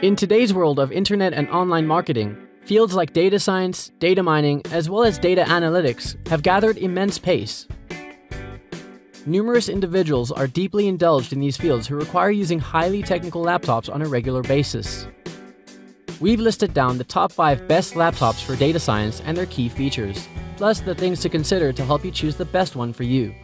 In today's world of internet and online marketing, fields like data science, data mining, as well as data analytics have gathered immense pace. Numerous individuals are deeply indulged in these fields who require using highly technical laptops on a regular basis. We've listed down the top 5 best laptops for data science and their key features, plus the things to consider to help you choose the best one for you.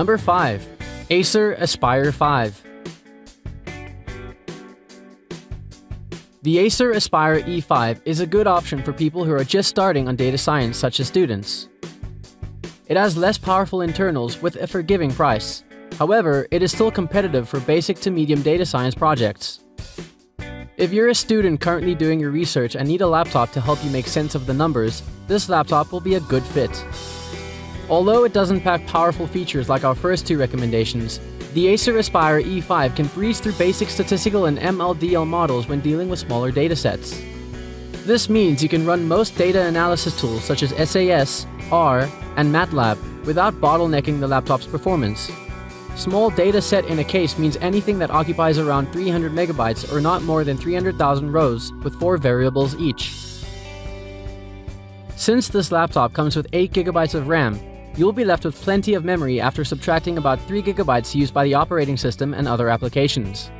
Number 5. Acer Aspire 5 The Acer Aspire E5 is a good option for people who are just starting on data science such as students. It has less powerful internals with a forgiving price. However, it is still competitive for basic to medium data science projects. If you're a student currently doing your research and need a laptop to help you make sense of the numbers, this laptop will be a good fit. Although it doesn't pack powerful features like our first two recommendations, the Acer Aspire E5 can breeze through basic statistical and MLDL models when dealing with smaller datasets. This means you can run most data analysis tools such as SAS, R, and MATLAB without bottlenecking the laptop's performance. Small data set in a case means anything that occupies around 300 megabytes or not more than 300,000 rows with 4 variables each. Since this laptop comes with 8 gigabytes of RAM, you'll be left with plenty of memory after subtracting about 3GB used by the operating system and other applications.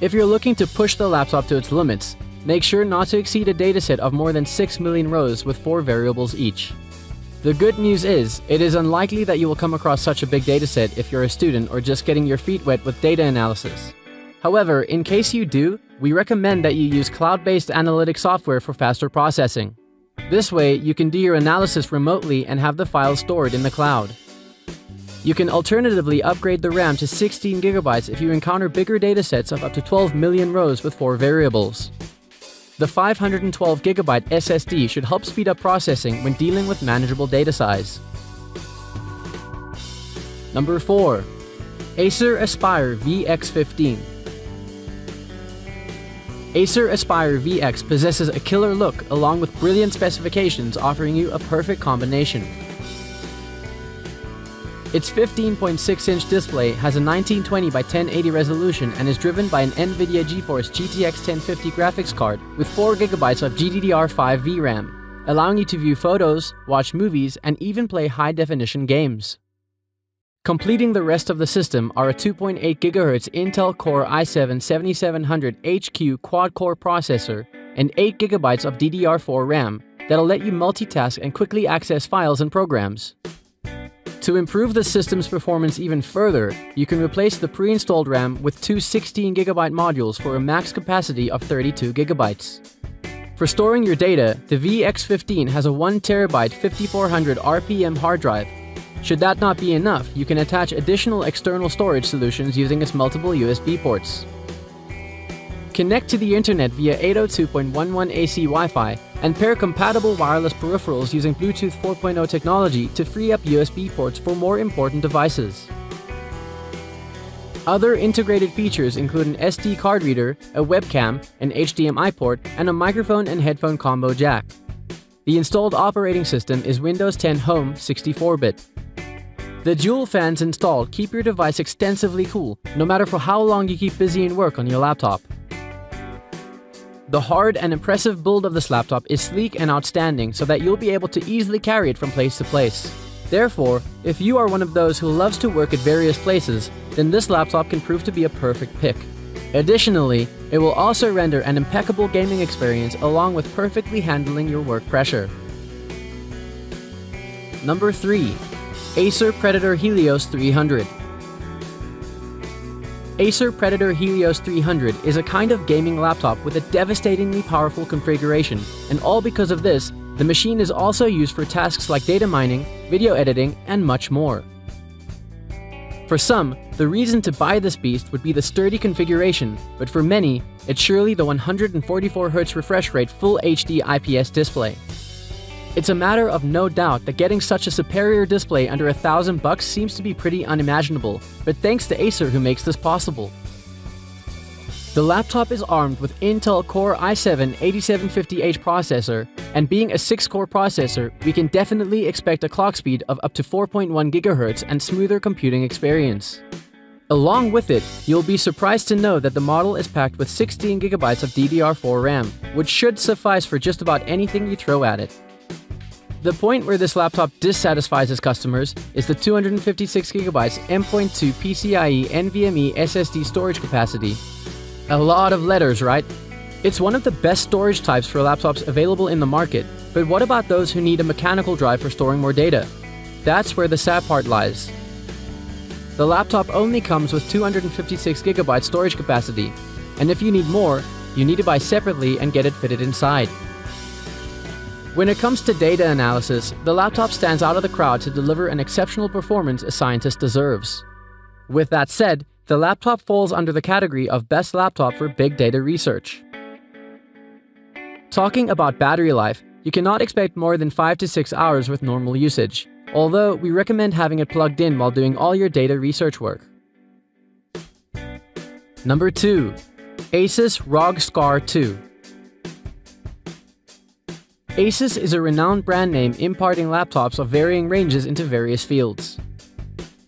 If you're looking to push the laptop to its limits, make sure not to exceed a dataset of more than 6 million rows with 4 variables each. The good news is, it is unlikely that you will come across such a big dataset if you're a student or just getting your feet wet with data analysis. However, in case you do, we recommend that you use cloud-based analytic software for faster processing. This way, you can do your analysis remotely and have the files stored in the cloud. You can alternatively upgrade the RAM to 16 gigabytes if you encounter bigger datasets of up to 12 million rows with 4 variables. The 512 gigabyte SSD should help speed up processing when dealing with manageable data size. Number 4. Acer Aspire VX15 Acer Aspire VX possesses a killer look along with brilliant specifications offering you a perfect combination. Its 15.6-inch display has a 1920 by 1080 resolution and is driven by an NVIDIA GeForce GTX 1050 graphics card with 4GB of GDDR5 VRAM, allowing you to view photos, watch movies, and even play high-definition games. Completing the rest of the system are a 2.8 GHz Intel Core i7-7700HQ quad-core processor and 8 GB of DDR4 RAM that'll let you multitask and quickly access files and programs. To improve the system's performance even further, you can replace the pre-installed RAM with two 16GB modules for a max capacity of 32GB. For storing your data, the VX15 has a 1TB 5400 RPM hard drive should that not be enough, you can attach additional external storage solutions using its multiple USB ports. Connect to the internet via 802.11 AC Wi-Fi and pair compatible wireless peripherals using Bluetooth 4.0 technology to free up USB ports for more important devices. Other integrated features include an SD card reader, a webcam, an HDMI port, and a microphone and headphone combo jack. The installed operating system is Windows 10 Home 64-bit. The dual fans installed keep your device extensively cool, no matter for how long you keep busy in work on your laptop. The hard and impressive build of this laptop is sleek and outstanding so that you'll be able to easily carry it from place to place. Therefore, if you are one of those who loves to work at various places, then this laptop can prove to be a perfect pick. Additionally, it will also render an impeccable gaming experience along with perfectly handling your work pressure. Number 3. Acer Predator Helios 300 Acer Predator Helios 300 is a kind of gaming laptop with a devastatingly powerful configuration, and all because of this, the machine is also used for tasks like data mining, video editing, and much more. For some, the reason to buy this beast would be the sturdy configuration, but for many, it's surely the 144Hz refresh rate Full HD IPS display. It's a matter of no doubt that getting such a superior display under a thousand bucks seems to be pretty unimaginable, but thanks to Acer who makes this possible. The laptop is armed with Intel Core i7-8750H processor, and being a 6-core processor, we can definitely expect a clock speed of up to 4.1 GHz and smoother computing experience. Along with it, you'll be surprised to know that the model is packed with 16GB of DDR4 RAM, which should suffice for just about anything you throw at it. The point where this laptop dissatisfies its customers is the 256GB M.2 PCIe NVMe SSD storage capacity, a lot of letters, right? It's one of the best storage types for laptops available in the market, but what about those who need a mechanical drive for storing more data? That's where the sad part lies. The laptop only comes with 256GB storage capacity, and if you need more, you need to buy separately and get it fitted inside. When it comes to data analysis, the laptop stands out of the crowd to deliver an exceptional performance a scientist deserves. With that said, the laptop falls under the category of best laptop for big data research. Talking about battery life, you cannot expect more than 5 to 6 hours with normal usage, although we recommend having it plugged in while doing all your data research work. Number 2. Asus ROG Scar 2 Asus is a renowned brand name imparting laptops of varying ranges into various fields.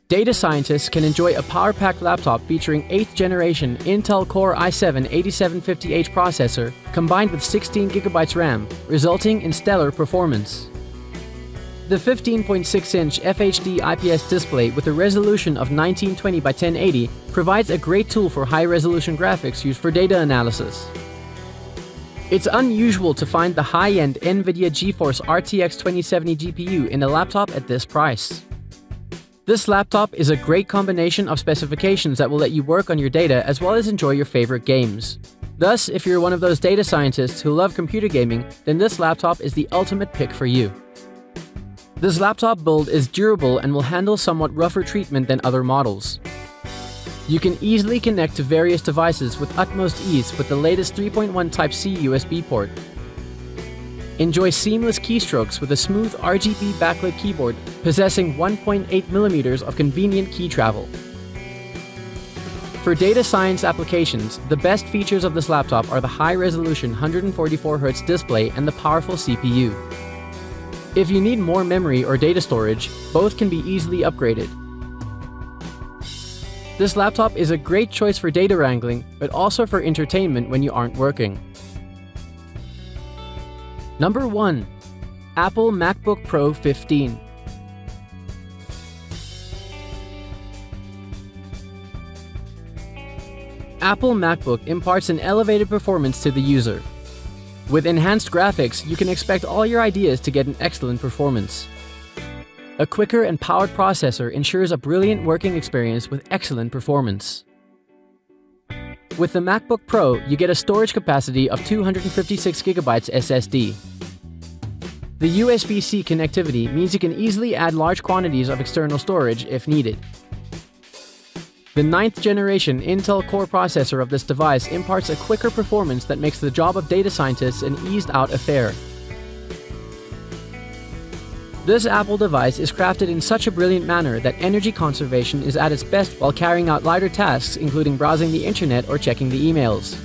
Data scientists can enjoy a power-packed laptop featuring 8th generation Intel Core i7-8750H processor combined with 16GB RAM, resulting in stellar performance. The 15.6-inch FHD IPS display with a resolution of 1920 by 1080 provides a great tool for high-resolution graphics used for data analysis. It's unusual to find the high-end NVIDIA GeForce RTX 2070 GPU in a laptop at this price. This laptop is a great combination of specifications that will let you work on your data as well as enjoy your favorite games. Thus, if you're one of those data scientists who love computer gaming, then this laptop is the ultimate pick for you. This laptop build is durable and will handle somewhat rougher treatment than other models. You can easily connect to various devices with utmost ease with the latest 3.1 Type-C USB port, Enjoy seamless keystrokes with a smooth RGB backlit keyboard possessing 1.8mm of convenient key travel. For data science applications, the best features of this laptop are the high-resolution 144Hz display and the powerful CPU. If you need more memory or data storage, both can be easily upgraded. This laptop is a great choice for data wrangling, but also for entertainment when you aren't working. Number 1. Apple MacBook Pro 15. Apple MacBook imparts an elevated performance to the user. With enhanced graphics, you can expect all your ideas to get an excellent performance. A quicker and powered processor ensures a brilliant working experience with excellent performance. With the MacBook Pro, you get a storage capacity of 256GB SSD. The USB-C connectivity means you can easily add large quantities of external storage if needed. The 9th generation Intel Core processor of this device imparts a quicker performance that makes the job of data scientists an eased-out affair. This Apple device is crafted in such a brilliant manner that energy conservation is at its best while carrying out lighter tasks including browsing the internet or checking the emails.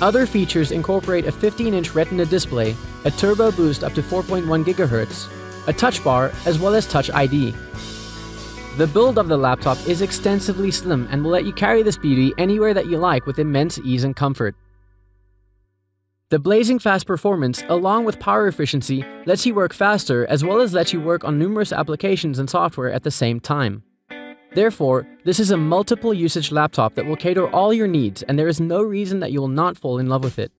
Other features incorporate a 15-inch Retina display, a turbo boost up to 4.1 GHz, a touch bar, as well as Touch ID. The build of the laptop is extensively slim and will let you carry this beauty anywhere that you like with immense ease and comfort. The blazing fast performance, along with power efficiency, lets you work faster as well as lets you work on numerous applications and software at the same time. Therefore, this is a multiple usage laptop that will cater all your needs and there is no reason that you will not fall in love with it.